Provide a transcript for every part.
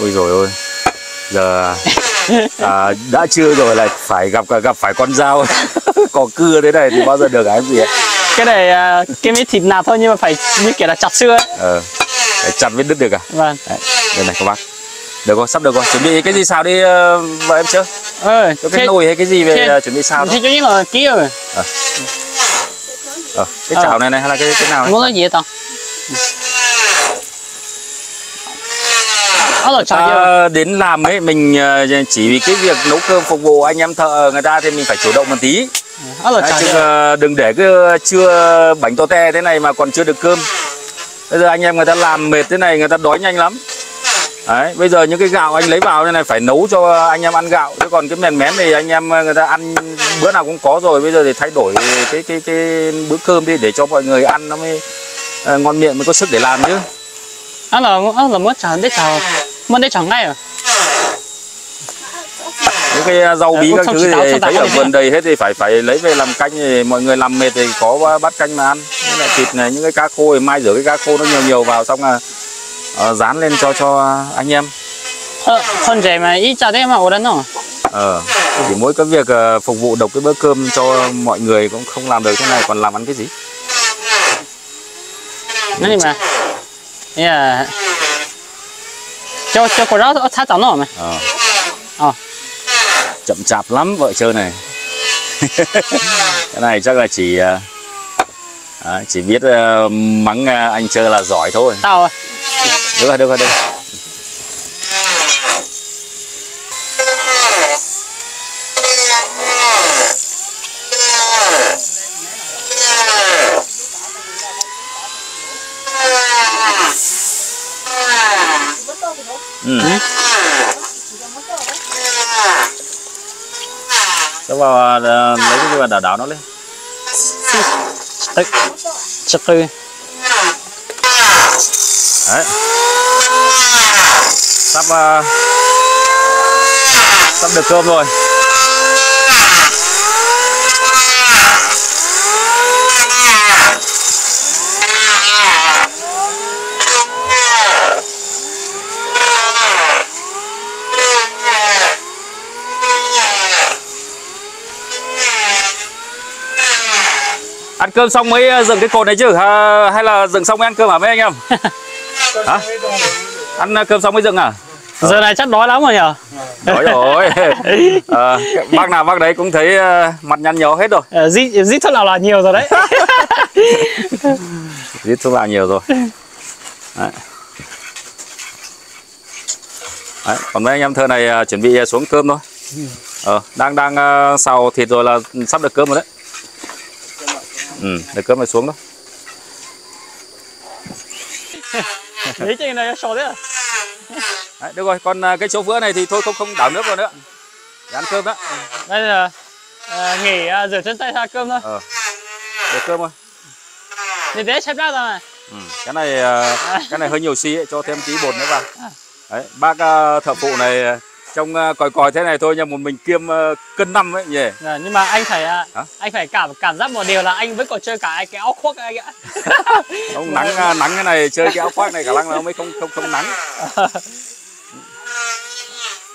ôi rồi ôi. Giờ à, đã chưa rồi lại phải gặp gặp phải con dao. Có cưa thế này thì bao giờ được em gì ạ? Cái này à, cái miếng thịt nạc thôi nhưng mà phải như kiểu là chặt xưa ấy. ờ phải chặt với đứt được à? Vâng. Đấy, đây này các bác. Được rồi sắp được rồi. Chuẩn bị cái gì xào đi ờ, vợ em chưa ờ có cái thế- nồi hay cái gì về thế- ờ, chuẩn bị xào cho những là kỹ rồi. Ờ. Cái chảo này này hay là cái cái nào ấy? muốn nói gì tao nhiều Ta đến làm ấy mình ờ, chỉ vì cái việc nấu cơm phục vụ anh em thợ người ta thì mình phải chủ động một tí. Đó là Đấy, chả chứ ờ, đừng để cứ chưa bánh to te thế này mà còn chưa được cơm. Bây giờ anh em người ta làm mệt thế này người ta đói nhanh lắm. Đấy, bây giờ những cái gạo anh lấy vào như này phải nấu cho anh em ăn gạo. Chứ còn cái mèn mén thì anh em người ta ăn bữa nào cũng có rồi. Bây giờ thì thay đổi cái cái cái bữa cơm đi để cho mọi người ăn nó mới ờ, ngon miệng mới có sức để làm chứ. Đó là đó là muốn chả để chả muốn để chẳng ngay à? Những cái rau bí Ờ, các không thứ thì thấy ở vườn đầy hết thì phải phải lấy về làm canh thì mọi người làm mệt thì có bát canh mà ăn. Với lại thịt này những cái cá khô thì mai rửa cái cá khô nó nhiều nhiều vào xong là ờ, dán lên cho cho anh em. Ờ con trẻ mà ít chả đấy mà đó nó ờ chỉ mỗi cái việc phục vụ độc cái bữa cơm cho mọi người cũng không làm được thế này còn làm ăn cái gì? Nó đi mà. Yeah cho cho cô đó thắt chặt nó mà. Ờ. Ờ. chậm chạp lắm vợ chơi này. Cái này chắc là chỉ ờ, à, chỉ biết ờ, mắng ờ, anh chơi là giỏi thôi. Tao à? Được rồi được rồi được vào à, à, lấy cái gì vào đảo đảo nó lên. Đấy. chắc tư Đấy. Sắp uh, sắp được cơm rồi. Cơm xong mới ờ, dựng cái cột này chứ à, hay là dựng xong mới ăn cơm hả mấy anh em? Hả? Ăn ờ, cơm xong mới dựng à? giờ này chắc đói lắm rồi nhở Đói rồi. Ờ, bác nào bác đấy cũng thấy ờ, mặt nhăn nhó hết rồi. Ờ, dít dít thuốc nào là nhiều rồi đấy Giết thuốc lào nhiều rồi. Đấy. Đấy, còn mấy anh em thơ này ờ, chuẩn bị xuống cơm thôi. Ờ, đang đang ờ, xào thịt rồi là sắp được cơm rồi đấy. Ừ, được cơm rồi xuống thôi. đấy trên này sổ đấy à Đấy, được rồi, còn ờ, cái chỗ vữa này thì thôi không không đảo nước vào nữa. Để ăn cơm đó. đây là ờ, nghỉ ờ, rửa chân tay ra cơm thôi Ờ. Được cơm rồi. để để xếp ra rồi mà Ừ. cái này ờ, cái này hơi nhiều xi ấy, cho thêm tí bột nữa vào đấy bác ờ, thợ phụ này ờ, trông ờ, còi còi thế này thôi nhưng một mình kiêm ờ, cân năm ấy nhỉ? Ờ, nhưng mà anh phải ờ, Hả? anh phải cảm cảm giác một điều là anh vẫn còn chơi cả cái áo khoác anh ạ. Ông nắng ờ, nắng cái này chơi cái áo khoác này cả là ông ấy không không không nắng.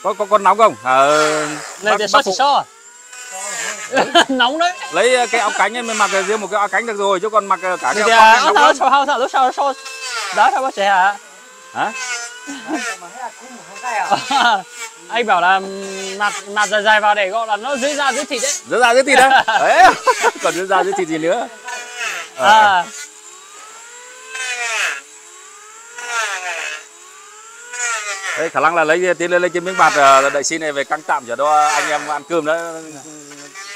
Có có con nóng không? À, này so chỉ so nóng đấy. Lấy ờ, cái áo cánh ấy mới mặc riêng một cái áo cánh được rồi chứ còn mặc ờ, cả cái thì áo à, khoác nóng sao thảo lúc sau so đó sao bác trẻ hả? Hả anh bảo là mặt mặt dài dài vào để gọi là nó dưới da dưới thịt đấy. Dưới da dưới thịt đấy đấy còn dưới da dưới thịt gì nữa? Ờ. à. Đấy, khả năng là lấy tiến lên lấy cái miếng bạt ờ, đợi xin này về căng tạm cho đó anh em ăn cơm đó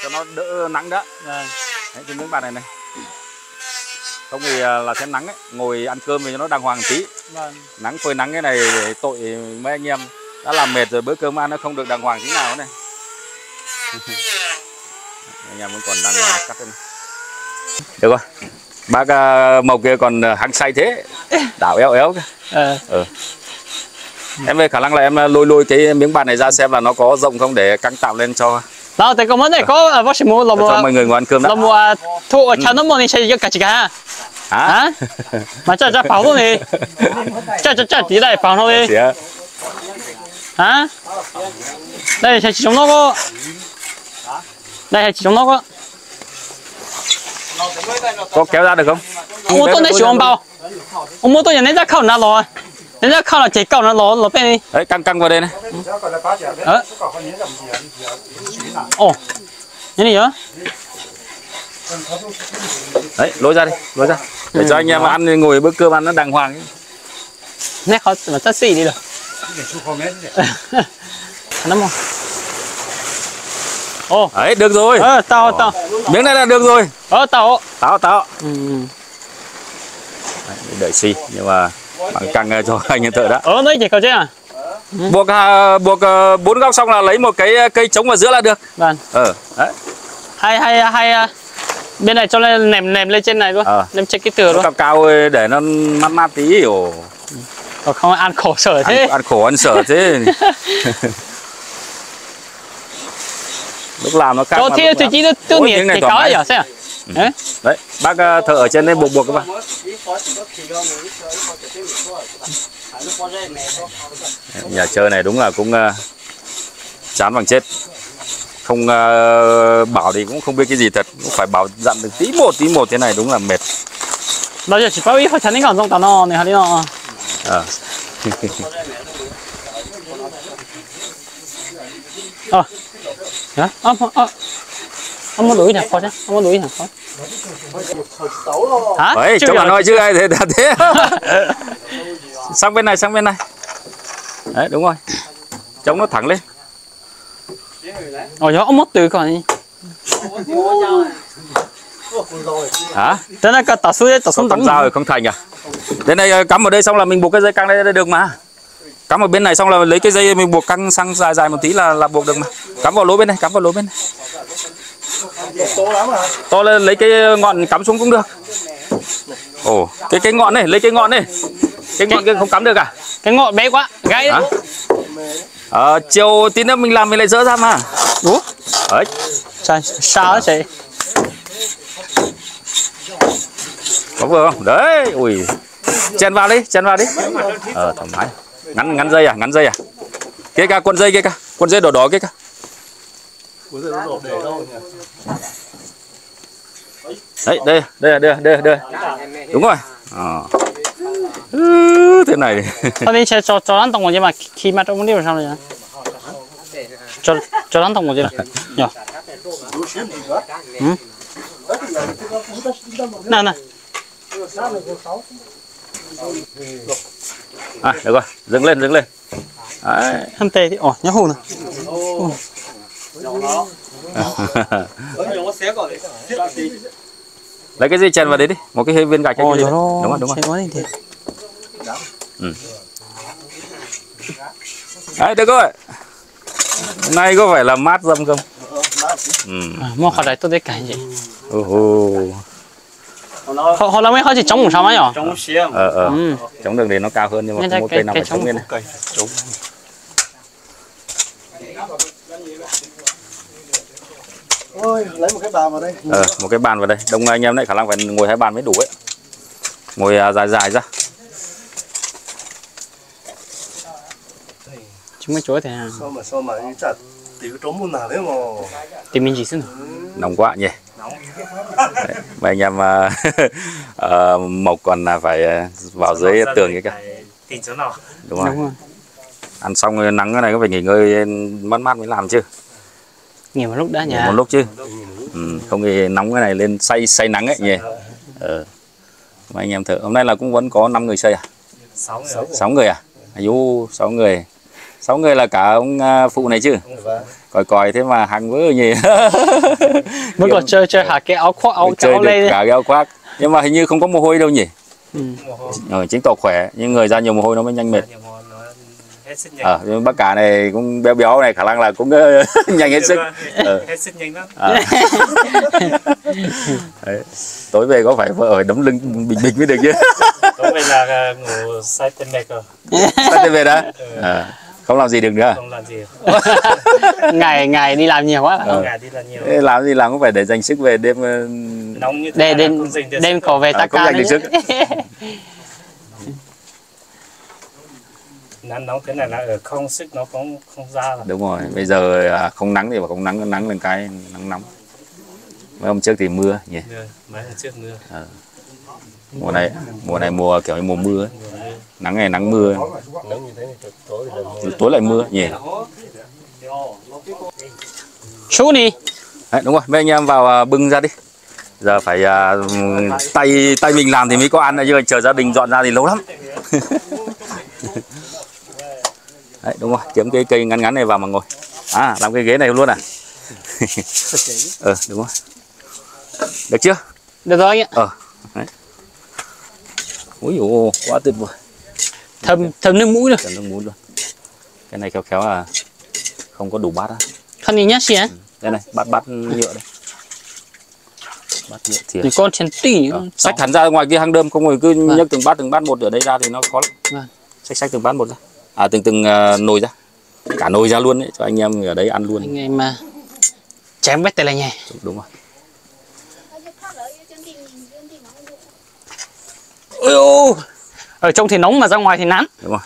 cho nó đỡ nắng đó. Vâng. đấy, cái miếng bạt này này. Không thì ờ, là sẽ nắng ấy. ngồi ăn cơm thì nó đàng hoàng tí. Vâng. Nắng phơi nắng cái này để tội mấy anh em đã làm mệt rồi bữa cơm ăn nó không được đàng hoàng tí nào này. Anh em vẫn còn đang cắt đây này. được rồi. Bác ờ, mộc kia còn ờ, hăng say thế. Đảo éo éo kìa. Ờ. Em về khả năng là em ờ, lôi lôi cái miếng bạt này ra xem là nó có rộng không để căng tạm lên cho. Đó thì có vấn đề có à, bác sĩ mua là cho mua mọi người ngồi ăn cơm là đó mua thu cho nó mua đi chơi cái gì cả hả? Mà cho cho bảo luôn đi. Cho cho cho tí này bảo thôi đi. Hả? Đây là chỉ trong nó có đây là chỉ trong nó có có kéo ra được không? Ông mua tôi này chỉ ông bao. ông mua tôi nhà nên ra khẩu nó lo nên ra khẩu là chỉ cầu nó lo lo bên đi. Đấy căng căng vào đây này. Ờ ồ như này nhá đấy lối ra đi lối ra. Để cho anh em ăn ngồi bữa cơm ăn nó đàng hoàng nè khó mà xì đi được nó mà ồ. Đấy được rồi. Ờ tao tao. Miếng này là được rồi. Ờ tao. Táo táo ừ. Đấy, đợi xi nhưng mà bạn căng cho anh thợ đã. Ờ nói chỉ cầu chứ? À buộc buộc à, bốn góc xong là lấy một cái à, cây trống vào giữa là được. Vâng. Ờ đấy. Hay hay hay à, bên này cho lên nèm nèm lên trên này luôn. Ờ. nèm trên cái tường luôn. cao cao để nó mát mát tí ồ không ăn khổ sở thế. ăn, ăn khổ ăn sở thế. Lúc làm nó khác cho thế làm- chỉ tôi này cái cáo giờ xem đấy. Đấy bác à, thợ ở trên đây buộc buộc các bạn. Nhà chơi này đúng là cũng à, chán bằng chết. Không à, bảo thì cũng không biết cái gì thật. Cũng phải bảo dặn được tí một tí một thế này đúng là mệt. Bây giờ chỉ bao nhiêu chắn đến còn trong tao nó này hả đi nó Ờ. ờ hả ông ông ông muốn đuổi nè khó chứ ông muốn đuổi nè khó hả? Đấy, Chưa cho bà giờ- nói chứ ai thế thế. Sang bên này sang bên này. Đấy đúng rồi. Chống nó thẳng lên. Giờ ông mất từ còn gì hả? Thế là tao suy tao có xuống tổng rồi không thành à đến đây ờ, cắm vào đây xong là mình buộc cái dây căng đây, đây được mà. Cắm ở bên này xong là lấy cái dây mình buộc căng sang dài dài một tí là là buộc được mà. Cắm vào lỗ bên này cắm vào lỗ bên này. To lên lấy cái ngọn cắm xuống cũng được. Ồ cái cái ngọn này lấy cái ngọn này. Cái ngọn kia không cắm được à? Cái ngọn bé quá hả đấy. Ờ chiều tí nữa mình làm mình lại dỡ ra mà. Ủa? Đấy. Sao sao vậy có vừa không? Đấy ui. Chen vào đi chen vào đi. Ờ thoải mái. Ngắn ngắn dây à ngắn dây à? Kia cả cuộn dây kia cả cuộn dây đỏ đỏ kia cả đấy đây đây đây đây đây. Đúng rồi. Ờ. Ừ, thế này. Tao đi chơi cho cho ăn đồng gì mà khi mà trong đi vào sao rồi? Cho cho ăn gì là nhở ừ. Nè nè à được rồi dừng lên dừng lên. Đấy. Hắn tê thì ồ nhớ hù nè. Lấy cái dây chèn vào đấy đi một cái viên gạch gì nó đúng rồi đúng rồi. đi thì đấy được rồi. Nay có phải là mát dâm không? Ừ. à mua khỏi đấy tôi để cái gì. Ồ hô. Họ họ làm mấy họ chỉ chống một sao mấy nhở Trong xiêm. ờ ờ ừ chống đường thì nó cao hơn nhưng mà không cái- cây nào phải chống chống- lên này. Đúng. Ôi, lấy một cái bàn vào đây. ờ một cái bàn vào đây đông anh em đấy khả năng phải ngồi hai bàn mới đủ ấy ngồi à, dài dài ra chúng mới chối thì à Sao mà sao mà như chặt tiểu trống môn nào đấy mà. thì mình chỉ xin nóng quá nhỉ Đấy, mấy anh em à, ờ, mộc còn là phải à, vào dưới tường kia cả Tìm chỗ nào? đúng không đúng rồi. Ăn xong rồi nắng cái này có phải nghỉ ngơi mất mát mới làm chứ? Nghỉ một lúc đã Nghỉ nhà. một lúc chứ? Ừ, không thì nóng cái này lên say say nắng ấy nhỉ? Ờ. Mấy anh em thợ hôm nay là cũng vẫn có 5 người xây à? Sáu người. sáu người à? Ayu, sáu người sáu người là cả ông à, phụ này chứ còi còi thế mà hàng vỡ nhỉ mới còn chơi chơi hạ cái áo khoác áo chơi áo được lên cả cái áo khoác nhưng mà hình như không có mồ hôi đâu nhỉ ừ. ờ, chứng tỏ khỏe nhưng người ra nhiều mồ hôi nó mới nhanh mệt Nhiều món nó hết sức nhanh. ờ nhưng bác cả này cũng béo béo này khả năng là cũng nhanh hết sức Ờ. Hết sức nhanh lắm. À. Đấy. tối về có phải vợ phải đấm lưng bình bình mới được chứ Tối về là à, ngủ sai tên mẹ cơ. Sao về đó à, không làm gì được nữa Không làm gì. ngày ngày đi làm nhiều quá Ờ. Ngày đi là nhiều. Làm gì làm cũng phải để dành sức về đêm ờ, Nóng như thế để đêm cũng đêm cổ về À, ta cũng ca dành được sức. nắng nóng thế này là ở không sức nó cũng không ra rồi đúng rồi bây giờ à, không nắng thì mà không nắng nắng lên cái nắng nóng mấy hôm trước thì mưa nhỉ mưa mấy hôm trước mưa mùa này mùa này mùa kiểu như mùa mưa ấy. nắng ngày nắng mưa tối lại mưa nhỉ? Chú đi. Đấy, đúng rồi. Mấy anh em vào à, bưng ra đi. Giờ phải à, tay tay mình làm thì mới có ăn chứ chờ gia đình dọn ra thì lâu lắm. Đấy, đúng rồi. Kiếm cái cây ngắn ngắn này vào mà ngồi. À làm cái ghế này luôn à? Ờ đúng rồi. Được chưa? Được rồi anh ạ. ờ đấy ui dồi quá tuyệt vời Thơm thơm nước mũi rồi. cần nước muối luôn cái này khéo khéo là không có đủ bát á Thân nhá xí á. đây này bát bát nhựa đây bát nhựa thìa Thì con chén tỉ. Ờ, xách hẳn ra ngoài kia hang đơm không rồi cứ Vâng. nhấc từng bát từng bát một ở đây ra thì nó khó lắm Vâng. xách xách từng bát một ra à từng từng à, nồi ra cả nồi ra luôn đấy cho anh em ở đấy ăn luôn Anh em mà chém vết tay là nhẹ. đúng rồi ôi ô Ở trong thì nóng mà ra ngoài thì nán. đúng rồi.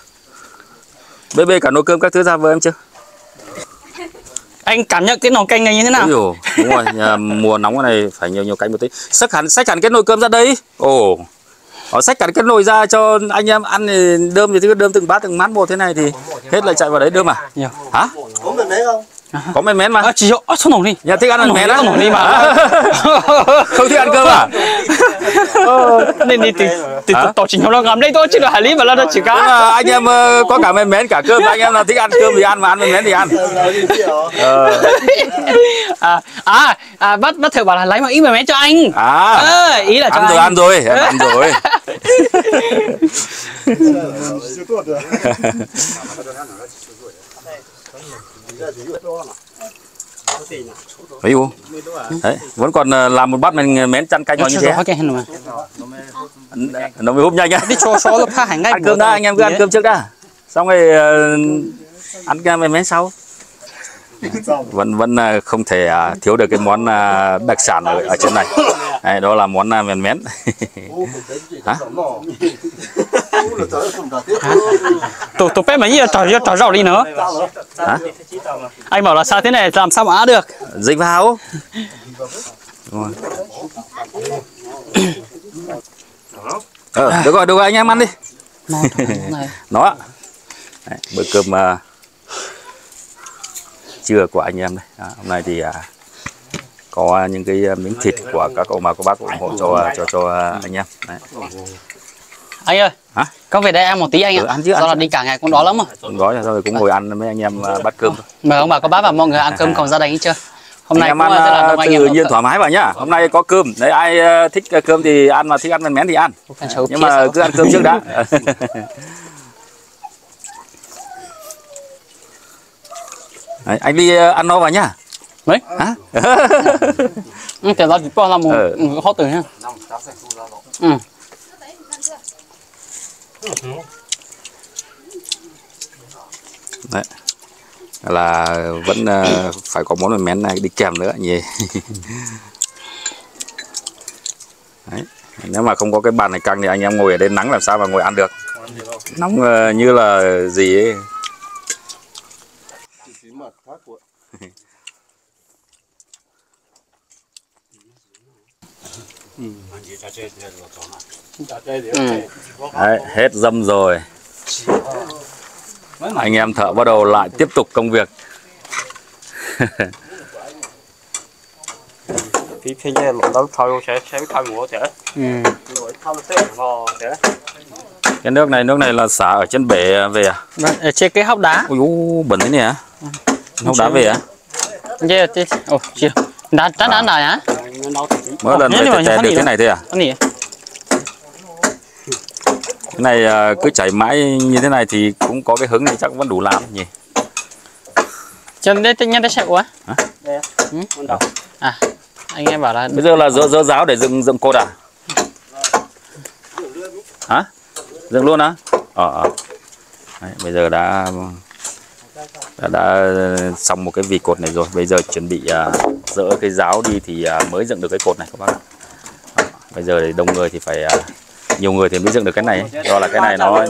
Bê bê cả nồi cơm các thứ ra với em chưa Anh cảm nhận cái nồi canh này như thế nào? Ôi dồi, đúng rồi. Nhà, mùa nóng này phải nhiều nhiều canh một tí. Xách hẳn xách hẳn cái nồi cơm ra đây. Ồ. Họ xách hẳn cái nồi ra cho anh em ăn thì đơm thì cứ đơm từng bát từng mát một thế này thì hết lại chạy vào đấy đơm à? Nhiều. hả? Có mình đấy không? có men mén mà. À, chỉ à, sao nổi đi. nhà thích ăn men đi, á. nổi đi mà. không thích ăn cơm à? Ờ, nên đi từ từ Hả? tổ chỉnh nó làm đây thôi chứ là hải lý mà nó chỉ Thế có mà anh em ờ, có cả men mén cả cơm anh em nào thích ăn cơm thì ăn mà ăn men mén thì ăn ờ à à à bắt bắt thử bảo là lấy một ít mà mé cho anh à Ờ, ý là cho ăn rồi anh ăn rồi ăn rồi Chưa tốt rồi. Ví dụ đấy vẫn còn ờ, làm một bát men mén chăn canh vào như thế. nó mới húp nhanh á đi cho số lớp hai ngay ăn cơm đã anh em cứ ăn cơm trước đã. Xong rồi ờ, ăn men mén sau. Vẫn vẫn ờ, không thể thiếu được cái món đặc sản ở, ở trên này. Đấy, đó là món men mén. Hả? Tổ tổ phép mà như là trò trò rau đi nữa. Hả? anh bảo là sao thế này? Làm sao mà ăn được? Dịch vào. Rồi. ờ, được rồi được rồi anh em ăn đi. Nó Đấy, bữa cơm ờ, trưa của anh em đây. Đó, hôm nay thì à, có những cái miếng thịt của các ông bà các bác ủng hộ cho cho cho ờ, anh em. Đấy. Anh ơi Hả? con về đây ăn một tí anh Ừ, ạ ăn chứ, ăn do là chứ. đi cả ngày cũng đói lắm mà gói ra rồi cũng ngồi ăn với anh em ờ, bát cơm mời ông bà có bác và mọi người ăn cơm cùng gia đình chưa? Hôm nay cũng em ăn là anh tự nhiên thoải mái vào nhá. Hôm nay có cơm. Đấy ai ờ, thích cơm thì ăn mà thích ăn men mén thì ăn. Ăn nhưng mà cứ ăn cơm trước đã. Đấy, anh đi ăn no vào nhá. Mấy? hả? Ừ, tiền đó chỉ bao là một Ừ. ừ. khó từ ha ừ. Đấy. Là vẫn ờ, phải có món mén này đi kèm nữa nhỉ? Đấy. nếu mà không có cái bàn này căng thì anh em ngồi ở đây nắng làm sao mà ngồi ăn được? Nóng. Ờ, như là gì ấy? Ừ. Đấy, hết dâm rồi. Anh em thợ bắt đầu lại tiếp tục công việc. Phía phía dưới lột đấu thôi sẽ sẽ thay mùa Ừ. sẽ cái nước này nước này là xả ở trên bể về à? Vâng, ở trên cái hốc đá. Ui bẩn thế này hả không đá về à. Ồ, chưa. Đã đã đã này hả? mỗi lần mà tè được thế thế này thôi à? Cái này à, cứ chảy mãi như thế này thì cũng có cái hứng này chắc vẫn đủ làm nhỉ? Chân đây nhanh đây sẽ quá. Hả? Ừ. À, anh em bảo là bây giờ là dỡ dỡ giáo để dựng dựng cột à? Hả? Dựng luôn á? Ờ ờ. Đấy, bây giờ đã đã, đã xong một cái vì cột này rồi. Bây giờ chuẩn bị à, dỡ cái giáo đi thì à, mới dựng được cái cột này các bác ạ. Đó, bây giờ thì đông người thì phải à, nhiều người thì mới dựng được cái này do là cái này nó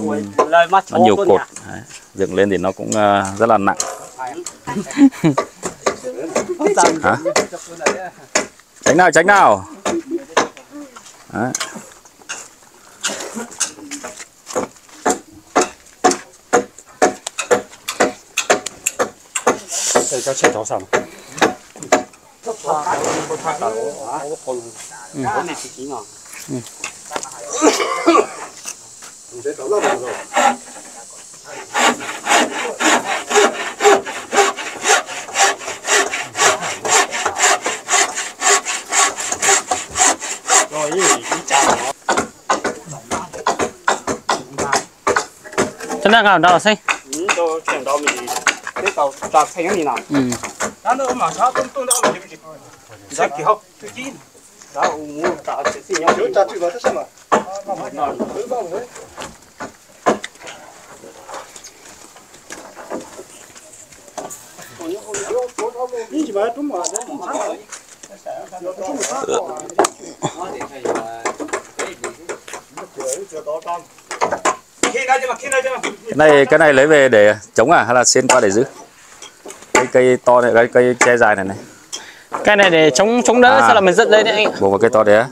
nó nhiều cột Đấy. dựng lên thì nó cũng uh, rất là nặng Hả? tránh nào tránh nào Đấy. Đây cháu chỉ cháu sẵn Ừ. 你别搞那么多。 rồi ý ý chào nó Cho nên là đâu xí. ừ tôi chuyển đó mình cái tàu tàu thành cái gì nào Ừ. đó nữa mà sao tôi tôi đâu mình chỉ sao kiểu học tôi chín đó mua tạo sẽ xin nhau 有家具吗？这什么？ khi đây chứ mà cái này cái này lấy về để chống à? Hay là xiên qua để giữ? Cây cây to này cây cây che dài này này. Cái này để chống chống đỡ À. sau là mình dựng lên đấy anh buộc vào cây to đấy á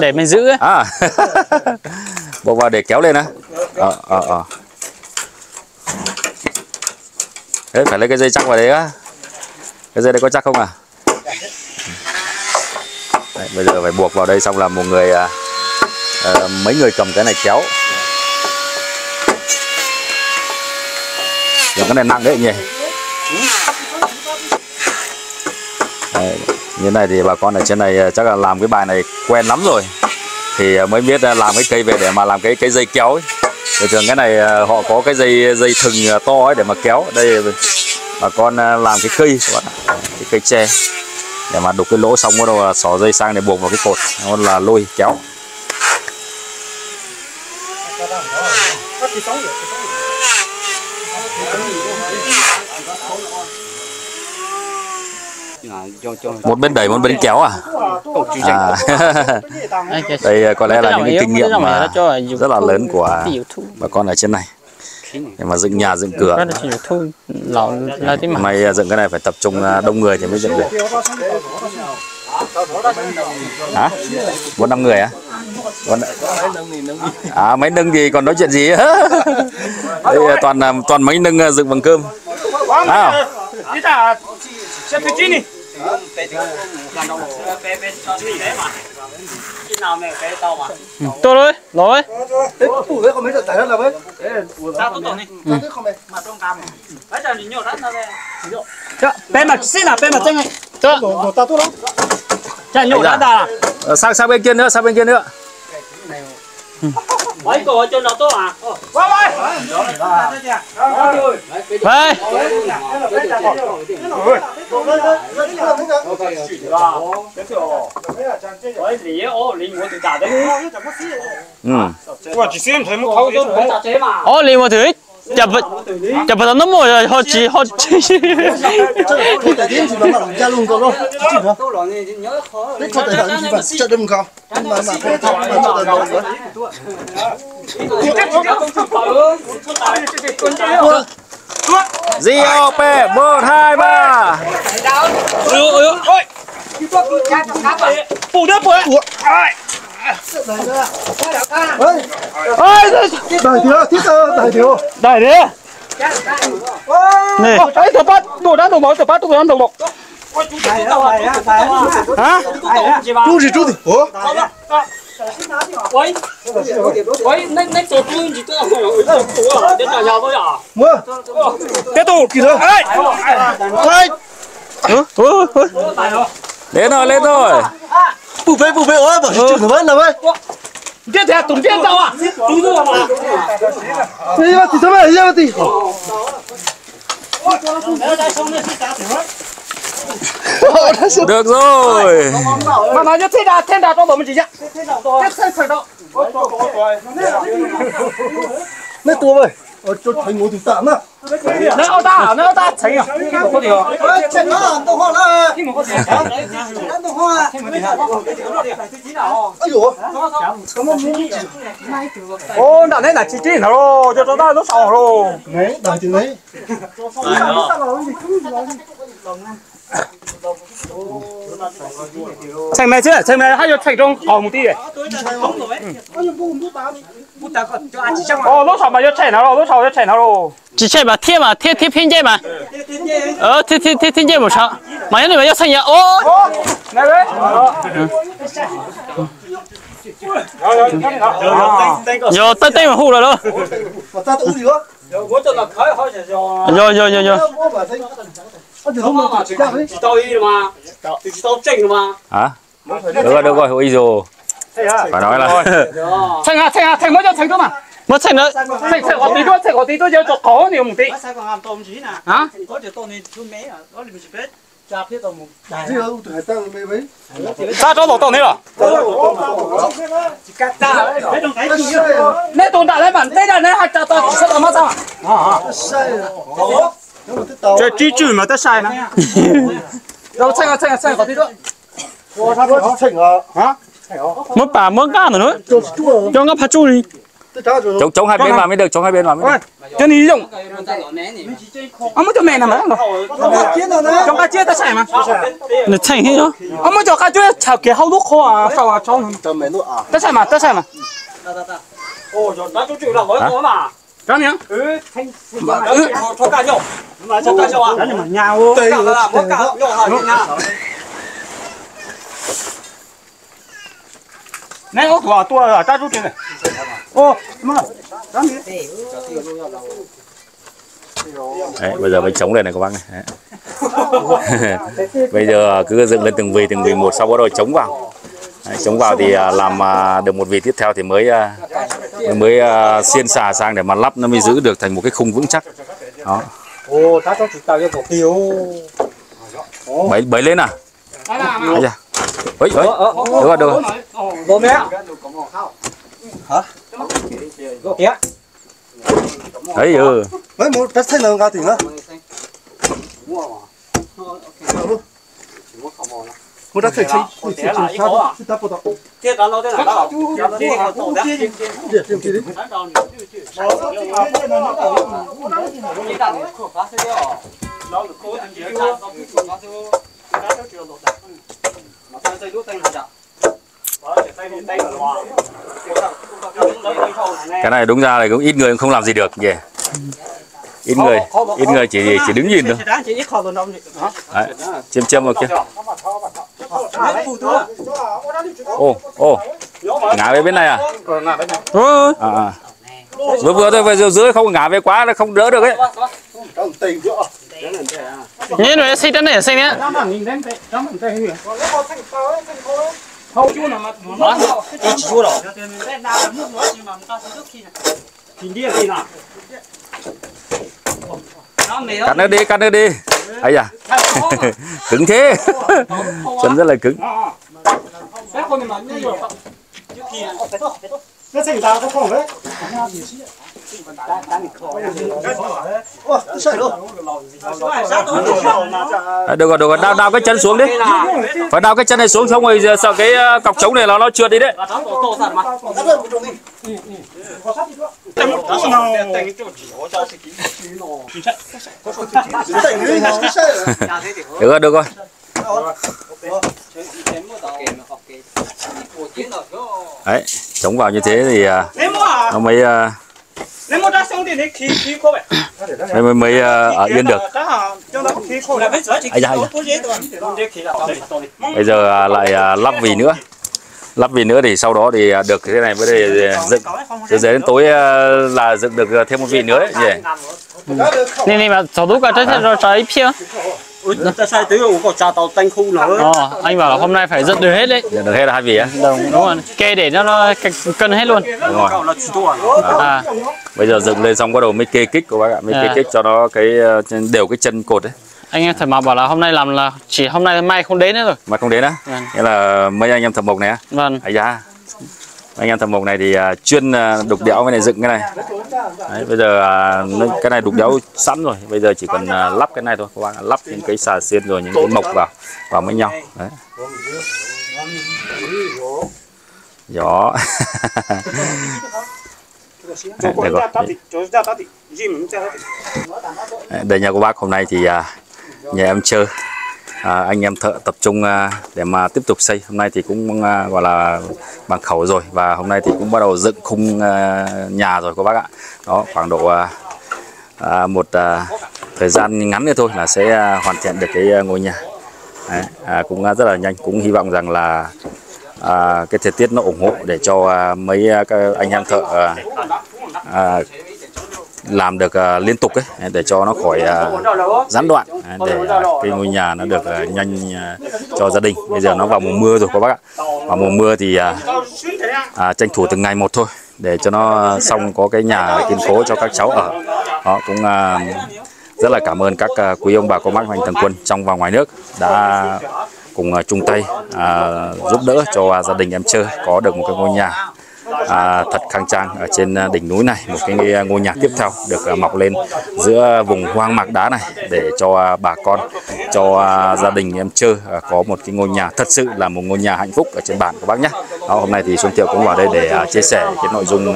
Để mình giữ ấy. à. Buộc vào để kéo lên á. Ờ ờ ờ. Đấy phải lấy cái dây chắc vào đấy á. Cái dây đấy có chắc không à? Đấy, bây giờ phải buộc vào đây xong là một người à, à, mấy người cầm cái này kéo. Giờ cái này nặng đấy nhỉ Đấy, như này thì bà con ở trên này ờ, chắc là làm cái bài này quen lắm rồi. Thì ờ, mới biết ờ, làm cái cây về để mà làm cái cái dây kéo ấy. Thường thường cái này họ có cái dây dây thừng to ấy để mà kéo. Đây, bà con làm cái cây các bạn cái cây tre. Để mà đục cái lỗ xong bắt đầu là xỏ dây sang để buộc vào cái cột. Nó là lôi kéo. Một bên đẩy một bên kéo à, à. Đây, à, có lẽ là những cái kinh nghiệm mà rất là lớn của bà con ở trên này. Để mà dựng nhà dựng cửa. Hôm nay à, dựng cái này phải tập trung à, đông người thì mới dựng được. Hả? Bốn năm người á Bốn... à mấy nâng gì còn nói chuyện gì? Đây à, toàn à, toàn mấy nâng à, dựng bằng cơm. À, tôi rồi rồi ủ đấy không mấy được tài hết là mấy sao tôi tổng đi tôi mà trong cam bây giờ nhiều lắm rồi đấy bên mặt xin là bên mặt chân này chưa một tao tôi lắm chả nhiều lắm ta là sang sang bên kia nữa sang bên kia nữa. Mấy cổ cho nó tốt à? Đấy. ừ. Ủa, chỉ xem thấy một chế mà. Ô, liền một thứ. Chập vật. Chập vật nó mua rồi, họ chỉ họ chỉ. 你在电视上嘛，家弄个咯，记得。你靠在上去吧，这这么高，慢慢慢，别跑，慢慢慢慢慢。我 GOP một hai ba Bù đứa bù ấy. 哎， đại đẩy thiếu thiết đại thiếu đại đi này ấy thợ bắt đồ đá đồ máu thợ bắt đồ ăn đồ bọc hả chú gì chú gì ủa quay quay nãy nãy tôi tôi gì tôi là người ở đó đến nhà nhà tôi à mưa tiếp tục kì thôi ấy ấy thôi thôi lên rồi lên rồi bù phê bù phê ôi bảo chừng nó nó vậy biết thế tụng biết đâu à? Tụng đâu mà đi vào thì sao vậy đi vào thì được rồi. Mà nói cho thế nào thế nào tôi mình chỉ nhá. Thế nào tôi thế nào tôi nó tua rồi 我就睇我條蛋啦。你我打，你我打，睇啊！我條。喂，隻蛋都開啦。聽我講，隻蛋都開啊。聽我講。哎呦，咁我冇。哦，嗱你嗱自己頭咯，就做得都少咯。你嗱住你。係啊。chành này chứ chành này hay cho chành trong ở một tí này. Ờ lúc sau mà cho chạy nào rồi lúc sau cho chành nào rồi. Chỉ chạy mà thiên mà ờ, thiên thiên thiên chành mà ờ thiên thiên thiên thiên chành một sao mà nhớ mà chạy chành nhà ô ờ, này đấy. Rồi tay tay mà hụt rồi đó. Rồi rồi rồi rồi chỉ tao đi. mà. Chỉ tao chỉnh mà. Hả? Được rồi được rồi ôi dù phải nói là thành à thành à thành mới cho thành cơ mà. Mà thành nữa. Thành thành có tí tôi? thành có tí tôi cho có nhiều một tí. Hả? Có chỉ này? nên chú mẹ đó là mình chỉ biết. Sao cho bỏ tông thế à? Nè tồn tại đấy mà, đây là nè hạt trà tao sẽ làm sao? 这这只没得晒呢。然后蹭啊蹭啊蹭，好听着。我他说蹭啊啊，没把没干的呢，让我怕住你。chống chống hai bên mà mới được chống hai bên mà mới được. Cho nên dùng ông mới cho mẹ nằm đó chống cá chết ta chạy mà. Nó chạy hết đó, ông muốn cho cá chết chào kia hậu lúc khô à sao à chống ta chạy mà ta chạy mà. Ô rồi đã chú chịu là với mà. Cho nhá ừ thành ừ. cho cá nhau mà cho cả nhau à mà nhau Tây cả rồi, là tây cả đó. nhau hả nha. Này ô tua tua là ta chịu này. Ô mà cái này Đấy, bây giờ mới chống đây này các bác này bây giờ cứ dựng lên từng vị từng vị một sau đó rồi chống vào. Đấy, chống vào thì à, làm à, được một vị tiếp theo thì mới à, mới xiên xà sang để mà lắp nó mới giữ được thành một cái khung vững chắc. Đó ồ tao cho chúng ta cho cổ tiêu bảy bảy lên à? Ấy à ấy ấy được rồi được rồi bố mẹ. Hả? Kia ấy ừ mấy một đất xây lồng cao tiền á 我这才吃，我吃吃啥都吃大不到。这干老的哪了？这个冻的，这这这这这。难找你，对对。我这个这能找到，我那个我你那个可发生了，老是可能就看到不发生，大家都知道多少。嗯，那三岁都等下的。cái này đúng ra là cũng ít người không làm gì được nhỉ yeah. ít người ít người chỉ chỉ đứng nhìn thôi Đấy, chim chim vào kia Ờ, ờ, ờ, ồ, ồ. Ngả về bên này à? Ừ. À, à. Vừa vừa thôi, vừa dưới không ngả về quá là không đỡ được ấy. Nhìn rồi xin đến này xin nhé. Hậu chua là mặt nó chua đó. Cắn nó đi, cắt nó đi ấy da cứng thế. Chân rất là cứng À, được rồi được rồi. Đao đao cái chân xuống đi. Phải đao cái chân này xuống, xong rồi sợ cái ờ, cọc trống này nó nó trượt đi đấy. Được rồi được rồi. Đấy chống vào như thế thì ờ, nó mới ờ, nếu muốn ra sông thì lấy khí khô vậy, mày mày ở yên được. bây giờ à, lại à, lắp vì nữa. lắp vì nữa thì sau đó thì à, được. Thế này mới để dựng từ giờ đến tối là dựng được thêm một vị nữa đấy nhỉ? Nên mà cháu đúc cả trái rồi trái pia Ui, sai tới rồi có trà tàu tanh khu nữa ờ, anh bảo là hôm nay phải dựng được hết đấy, dựng được hết là hai vị á. Đúng rồi, kê để cho nó cân hết luôn, đúng rồi. à? À, bây giờ dựng lên xong bắt đầu mới kê kích của bác ạ. Mới kê À. kích cho nó cái à, trên- đều cái chân cột đấy. Anh em thầy mà bảo là hôm nay làm là chỉ hôm nay mai không đến nữa rồi, mà không đến á. Vâng. nghĩa là mấy anh em thợ mộc này á. Vâng, ấy da anh em thợ mộc này thì à, chuyên à, đục đẽo cái này dựng cái này. Đấy, bây giờ à, cái này đục đẽo sẵn rồi. Bây giờ chỉ cần lắp cái này thôi. Các bạn lắp những cái xà xiên rồi những cái mộc vào vào với nhau. Đấy. Gió. Đấy, đây, rồi. Đấy, nhà của bác hôm nay thì nhà em chơi à, anh em thợ tập trung à, để mà tiếp tục xây. Hôm nay thì cũng à, gọi là bằng khẩu rồi và hôm nay thì cũng bắt đầu dựng khung à, nhà rồi các bác ạ. Đó khoảng độ à, à, một à, thời gian ngắn nữa thôi là sẽ à, hoàn thiện được cái à, ngôi nhà. Đấy, à, cũng à, rất là nhanh. Cũng hy vọng rằng là à, cái thời tiết nó ủng hộ để cho à, mấy à, các anh em thợ à, à, làm được uh, liên tục ấy để cho nó khỏi uh, gián đoạn. Để uh, cái ngôi nhà nó được uh, nhanh uh, cho gia đình. Bây giờ nó vào mùa mưa rồi các bác ạ. Vào mùa mưa thì uh, uh, tranh thủ từng ngày một thôi để cho nó xong có cái nhà kiên cố cho các cháu ở. Họ cũng uh, rất là cảm ơn các uh, quý ông bà cô bác mạnh thường quân trong và ngoài nước đã cùng uh, chung tay uh, giúp đỡ cho gia đình em chơi có được một cái ngôi nhà à, thật khang trang ở trên à, đỉnh núi này một cái ngôi à, nhà tiếp theo được à, mọc lên giữa vùng hoang mạc đá này để cho bà con cho gia đình em chơi có một cái ngôi nhà thật sự là một ngôi nhà hạnh phúc ở trên bản của bác nhé. Đó, hôm nay thì Xuân Thiệu cũng vào đây để chia sẻ cái nội dung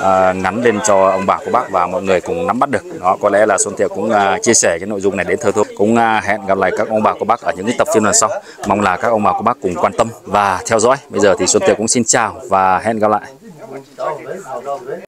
Ờ, ngắn lên cho ông bà, cô bác và mọi người cùng nắm bắt được. Đó, có lẽ là Xuân Thiệu cũng à, chia sẻ cái nội dung này đến thơ thôi. Cũng à, hẹn gặp lại các ông bà, cô bác ở những cái tập phim lần sau. Mong là các ông bà, cô bác cùng quan tâm và theo dõi. Bây giờ thì Xuân Thiệu cũng xin chào và hẹn gặp lại.